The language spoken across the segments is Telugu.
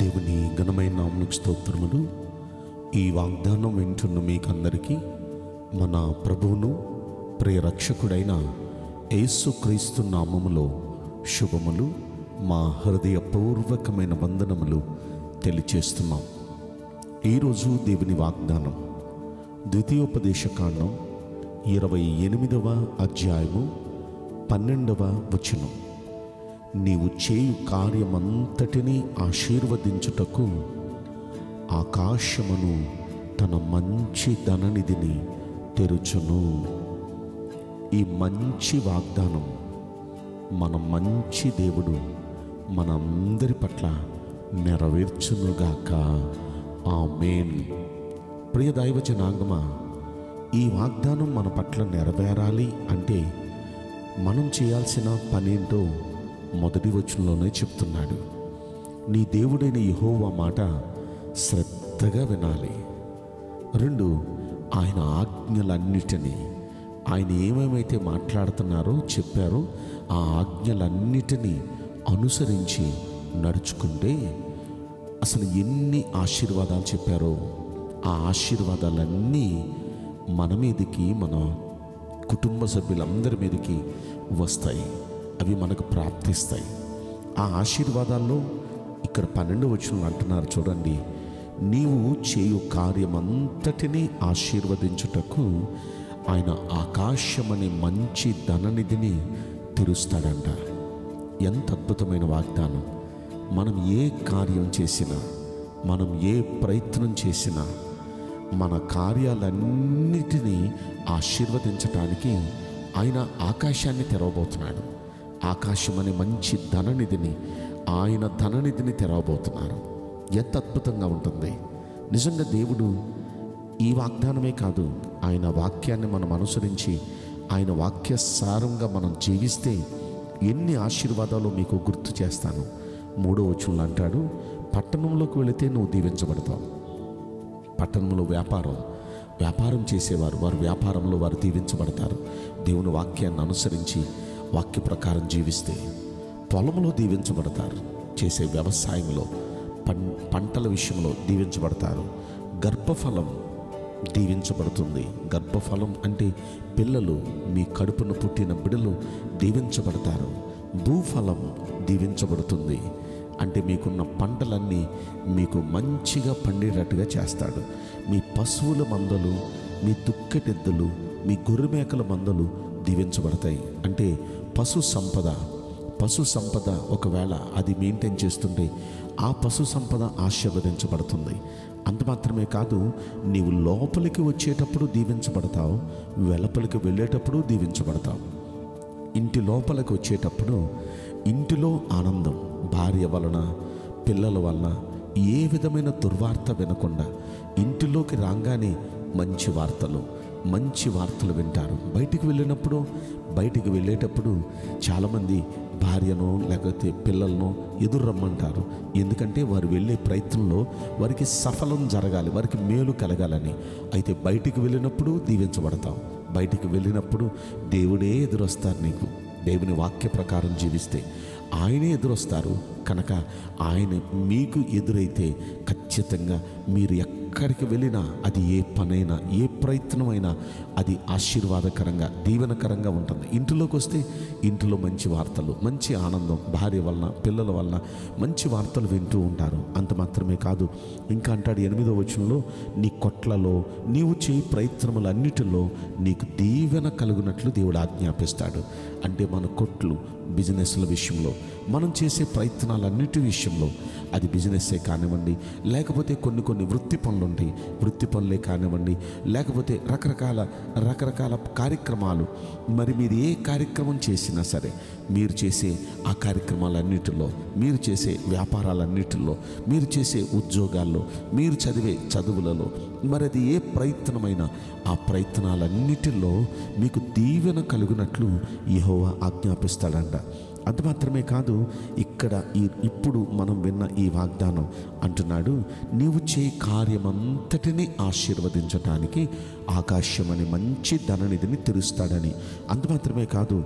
దేవుని ఘనమైన నామకు స్తోత్రములు. ఈ వాగ్దానం వింటున్న మీకందరికీ మన ప్రభువును ప్రియరక్షకుడైన యేసుక్రీస్తు నామములో శుభములు. మా హృదయపూర్వకమైన వందనములు తెలియచేస్తున్నాం. ఈరోజు దేవుని వాగ్దానం ద్వితీయోపదేశకాండం ఇరవై ఎనిమిదవ అధ్యాయము పన్నెండవ వచనం. నీవు చేయు కార్యమంతటినీ ఆశీర్వదించుటకు ఆకాశమును తన మంచి ధననిధిని తెరుచును. ఈ మంచి వాగ్దానం మన మంచి దేవుడు మనందరి పట్ల నెరవేర్చునుగాక. మేన్ ప్రియ దైవజనాంగమ ఈ వాగ్దానం మన పట్ల నెరవేరాలి అంటే మనం చేయాల్సిన పనేంటో మొదటి వచనంలోనే చెప్తున్నాడు. నీ దేవుడైన యహోవా మాట శ్రద్ధగా వినాలి. రెండు ఆయన ఆజ్ఞలన్నిటినీ ఆయన ఏమేమైతే మాట్లాడుతున్నారో చెప్పారో ఆ ఆజ్ఞలన్నిటినీ అనుసరించి నడుచుకుంటే అసలు ఎన్ని ఆశీర్వాదాలు చెప్పారో ఆ ఆశీర్వాదాలన్నీ మన మీదకి మన కుటుంబ సభ్యులందరి మీదకి వస్తాయి. అవి మనకు ప్రాప్తిస్తాయి. ఆ ఆశీర్వాదాల్లో ఇక్కడ పన్నెండు వచ్చిన అంటున్నారు చూడండి. నీవు చేయు కార్యమంతటినీ ఆశీర్వదించుటకు ఆయన ఆకాశమని మంచి ధననిధిని తెరుస్తాడంట. ఎంత అద్భుతమైన వాగ్దానం. మనం ఏ కార్యం చేసినా మనం ఏ ప్రయత్నం చేసినా మన కార్యాలన్నిటినీ ఆశీర్వదించటానికి ఆయన ఆకాశాన్ని తెరవబోతున్నాడు. ఆకాశం అనే మంచి ధననిధిని ఆయన ధననిధిని తెరవబోతున్నారు. ఎంత అద్భుతంగా ఉంటుంది. నిజంగా దేవుడు ఈ వాగ్దానమే కాదు ఆయన వాక్యాన్ని మనం అనుసరించి ఆయన వాక్య సారంగా మనం జీవిస్తే ఎన్ని ఆశీర్వాదాలు మీకు గుర్తు చేస్తాను. మూడో వచనంలో అంటాడు పట్టణంలోకి వెళితే నువ్వు దీవించబడతావు. పట్టణంలో వ్యాపారం వ్యాపారం చేసేవారు వారు వ్యాపారంలో వారు దీవించబడతారు. దేవుని వాక్యాన్ని అనుసరించి వాక్య ప్రకారం జీవిస్తే పొలంలో దీవించబడతారు. చేసే వ్యవసాయంలో పం పంటల విషయంలో దీవించబడతారు. గర్భఫలం దీవించబడుతుంది. గర్భఫలం అంటే పిల్లలు మీ కడుపున పుట్టిన బిడలు దీవించబడతారు. భూఫలం దీవించబడుతుంది. అంటే మీకున్న పంటలన్నీ మీకు మంచిగా పండేటట్టుగా చేస్తాడు. మీ పశువుల మందలు మీ దుక్కెటెద్దులు మీ గొర్రెమేకల మందలు దీవించబడతాయి. అంటే పశు సంపద. పశు సంపద ఒకవేళ అది మెయింటైన్ చేస్తుంటే ఆ పశు సంపద ఆశీర్వదించబడుతుంది. అంత మాత్రమే కాదు నీవు లోపలికి వచ్చేటప్పుడు దీవించబడతావు వెలపలికి వెళ్ళేటప్పుడు దీవించబడతావు. ఇంటి లోపలికి వచ్చేటప్పుడు ఇంటిలో ఆనందం భార్య వలన పిల్లల వలన ఏ విధమైన దుర్వార్త వినకుండా ఇంటిలోకి రాగానే మంచి వార్తలు మంచి వార్తలు వింటారు. బయటికి వెళ్ళినప్పుడు బయటికి వెళ్ళేటప్పుడు చాలామంది భార్యను లేకపోతే పిల్లలను ఎదురు రమ్మంటారు. ఎందుకంటే వారు వెళ్ళే ప్రయత్నంలో వారికి సఫలం జరగాలి వారికి మేలు కలగాలని. అయితే బయటికి వెళ్ళినప్పుడు దీవించబడతాం బయటికి వెళ్ళినప్పుడు దేవుడే ఎదురొస్తారు నీకు. దేవుని వాక్య ప్రకారం జీవిస్తే ఆయనే ఎదురొస్తారు. కనుక ఆయన మీకు ఎదురైతే ఖచ్చితంగా మీరు ఎక్కడికి వెళ్ళినా అది ఏ పనైనా ఏ ప్రయత్నమైనా అది ఆశీర్వాదకరంగా దీవెనకరంగా ఉంటుంది. ఇంటిలోకి వస్తే ఇంట్లో మంచి వార్తలు మంచి ఆనందం భార్య వలన పిల్లల వలన మంచి వార్తలు వింటూ ఉంటారు. అంత మాత్రమే కాదు ఇంకా అంటాడు ఎనిమిదో వచనంలో నీ కొట్లలో నీవు చేయి ప్రయత్నములన్నిటిలో నీకు దీవెన కలుగునట్లు దేవుడు ఆజ్ఞాపిస్తాడు. అంటే మన కొట్లు బిజినెస్ల విషయంలో మనం చేసే ప్రయత్నాలన్నిటి విషయంలో అది బిజినెస్సే కానివ్వండి లేకపోతే కొన్ని కొన్ని వృత్తి పనులు ఉంటాయి. వృత్తి పనులే కానివ్వండి లేకపోతే రకరకాల రకరకాల కార్యక్రమాలు. మరి మీరు ఏ కార్యక్రమం చేసి చేసినా సరే మీరు చేసే ఆ కార్యక్రమాలన్నిటిలో మీరు చేసే వ్యాపారాలన్నిటిలో మీరు చేసే ఉద్యోగాల్లో మీరు చదివే చదువులలో మరి అది ఏ ప్రయత్నమైనా ఆ ప్రయత్నాలన్నిటిలో మీకు దీవెన కలుగునట్లు యహోవ ఆజ్ఞాపిస్తాడంట. అది మాత్రమే కాదు ఇక్కడ ఈ ఇప్పుడు మనం విన్న ఈ వాగ్దానం అంటున్నాడు నీవు చే కార్యమంతటిని ఆశీర్వదించటానికి ఆకాశం అనే మంచి ధననిధిని తెరుస్తాడని. అంత మాత్రమే కాదు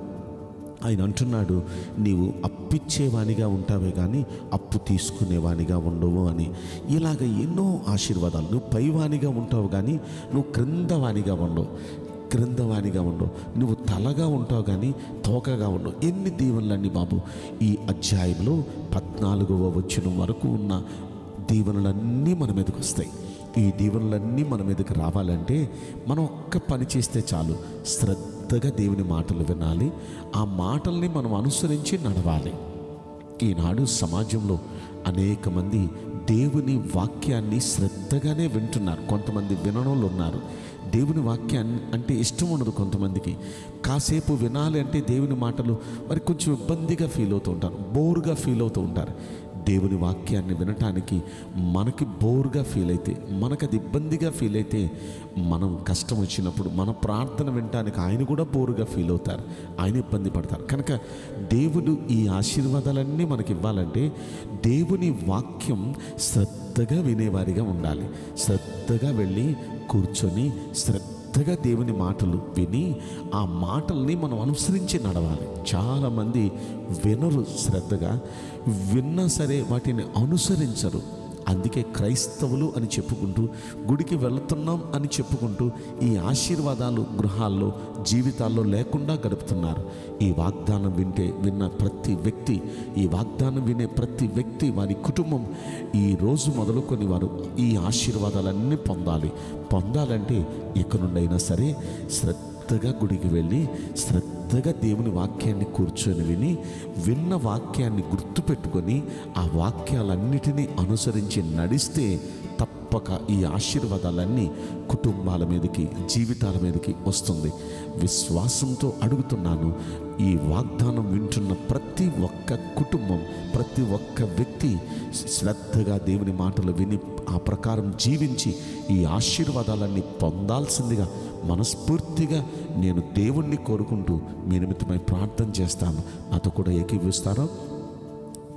ఆయన అంటున్నాడు నీవు అప్పిచ్చేవానిగా ఉంటావే కానీ అప్పు తీసుకునేవానిగా ఉండవు అని. ఇలాగ ఎన్నో ఆశీర్వాదాలు. నువ్వు పైవానిగా ఉంటావు కానీ నువ్వు క్రిందవానిగా ఉండవు. క్రిందవానిగా ఉండవు. నువ్వు తలగా ఉంటావు కానీ తోకగా ఉండవు. ఎన్ని దీవెనలన్నీ బాబు. ఈ అధ్యాయంలో పద్నాలుగవ వచ్చిన వరకు ఉన్న దీవెనలన్నీ మన మీదకి వస్తాయి. ఈ దీవెనలన్నీ మన మీదకి రావాలంటే మనం ఒక్క పని చేస్తే చాలు. శ్రద్ధ శ్రద్ధగా దేవుని మాటలు వినాలి. ఆ మాటల్ని మనం అనుసరించి నడవాలి. ఈనాడు సమాజంలో అనేక మంది దేవుని వాక్యాన్ని శ్రద్ధగానే వింటున్నారు. కొంతమంది వినడంలో ఉన్నారు. దేవుని వాక్యాన్ని అంటే ఇష్టం ఉండదు కొంతమందికి. కాసేపు వినాలి అంటే దేవుని మాటలు మరి కొంచెం ఇబ్బందిగా ఫీల్ అవుతూ ఉంటారు. బోరుగా ఫీల్ అవుతూ ఉంటారు. దేవుని వాక్యాన్ని వినటానికి మనకి బోర్గా ఫీల్ అయితే మనకు అది ఇబ్బందిగా ఫీల్ అయితే మనం కష్టం వచ్చినప్పుడు మన ప్రార్థన వినటానికి ఆయన కూడా బోరుగా ఫీల్ అవుతారు. ఆయన ఇబ్బంది పడతారు. కనుక దేవుడు ఈ ఆశీర్వాదాలన్నీ మనకి ఇవ్వాలంటే దేవుని వాక్యం శ్రద్ధగా వినేవారిగా ఉండాలి. శ్రద్ధగా వెళ్ళి కూర్చొని శ్రద్ధ శ్రద్ధగా దేవుని మాటలు విని ఆ మాటల్ని మనం అనుసరించి నడవాలి. చాలామంది వినరు శ్రద్ధగా. విన్నా సరే వాటిని అనుసరించరు. అందుకే క్రైస్తవులు అని చెప్పుకుంటూ గుడికి వెళుతున్నాం అని చెప్పుకుంటూ ఈ ఆశీర్వాదాలు గృహాల్లో జీవితాల్లో లేకుండా గడుపుతున్నారు. ఈ వాగ్దానం వింటే విన్న ప్రతి వ్యక్తి ఈ వాగ్దానం వినే ప్రతి వ్యక్తి వారి కుటుంబం ఈ రోజు మొదలుకొని వారు ఈ ఆశీర్వాదాలన్నీ పొందాలి. పొందాలంటే ఎక్కడి నుండైనా సరే శ్రద్ధగా గుడికి వెళ్ళి శ్రద్ధ శ్రద్ధగా దేవుని వాక్యాన్ని కూర్చొని విని విన్న వాక్యాన్ని గుర్తుపెట్టుకొని ఆ వాక్యాలన్నిటినీ అనుసరించి నడిస్తే తప్పక ఈ ఆశీర్వాదాలన్నీ కుటుంబాల మీదకి జీవితాల మీదకి వస్తుంది. విశ్వాసంతో అడుగుతున్నాను ఈ వాగ్దానం వింటున్న ప్రతి ఒక్క కుటుంబం ప్రతి ఒక్క వ్యక్తి శ్రద్ధగా దేవుని మాటలు విని ఆ ప్రకారం జీవించి ఈ ఆశీర్వాదాలన్నీ పొందాల్సిందిగా మనస్ఫూర్తిగా నేను దేవుణ్ణి కోరుకుంటూ మీ నిమిత్తమై ప్రార్థన చేస్తాను. నాతో కూడా ఏకీవిస్తారో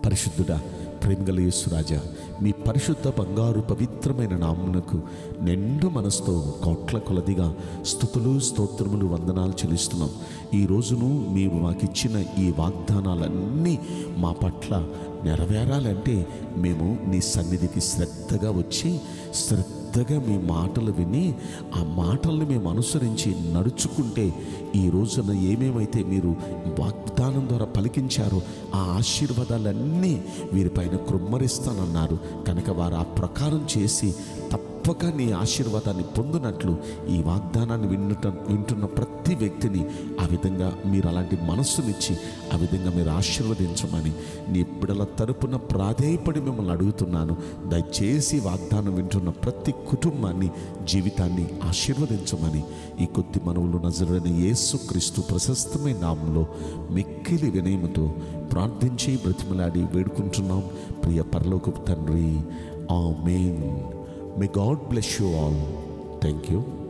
పరిశుద్ధుడా ప్రేమగల యేసురాజా మీ పరిశుద్ధ బంగారు పవిత్రమైన నామునకు నిండు మనసుతో కోట్ల కొలదిగా స్థుతులు స్తోత్రములు వందనాలు చెల్లిస్తున్నాం. ఈ రోజును మీరు మాకిచ్చిన ఈ వాగ్దానాలన్నీ మా పట్ల నెరవేరాలంటే మేము నీ సన్నిధికి శ్రద్ధగా వచ్చి శ్రద్ధగా మీ మాటలు విని ఆ మాటల్ని మేము అనుసరించి నడుచుకుంటే ఈ రోజున ఏమేమైతే మీరు వాగ్దానం ద్వారా పలికించారో ఆ ఆశీర్వాదాలన్నీ వీరిపైన కృమ్మరిస్తానన్నారు. కనుక వారు ఆ ప్రకారం చేసి తప్పక నీ ఆశీర్వాదాన్ని పొందినట్లు ఈ వాగ్దానాన్ని వింటు వింటున్న ప్రతి వ్యక్తిని ఆ విధంగా మీరు అలాంటి మనస్సునిచ్చి ఆ విధంగా మీరు ఆశీర్వదించమని నీ బిడల తరపున ప్రాధేయపడి మిమ్మల్ని అడుగుతున్నాను. దయచేసి వాగ్దానం వింటున్న ప్రతి కుటుంబాన్ని జీవితాన్ని ఆశీర్వదించమని ఈ కొద్ది మనవులు నజరైన యేసుక్రీస్తు ప్రశస్తమైన నామంలో మిక్కిలి వినయముతో ప్రార్థించి బ్రతిమలాడి వేడుకుంటున్నాం. ప్రియ పరలోకపు తండ్రి ఆ May God bless you all. Thank you.